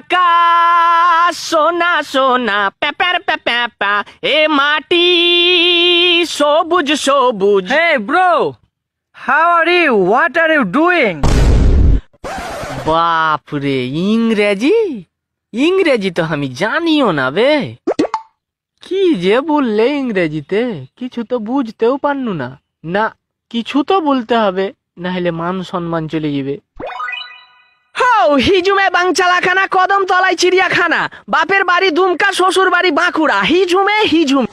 আকাশ সোনা সোনা Papert papa এ মাটি সবুজ সবুজ হে bro bro! How are you? What are you doing? বাপরে ইংরেজি ইংরেজি তো আমি জানিও না বে কি যে বললে ইংরেজিতে কিছু তো বুঝতেও পারনু না না কিছু তো বলতে হবে না হলে মান সম্মান চলে যাবে হিজুমে বাংচালাখানা কদম তলায় চিড়িয়াখানা। বাপের বাড়ি দুমকা শ্বশুর বাড়ি বাঁকুড়া। হিজুমে হিজুম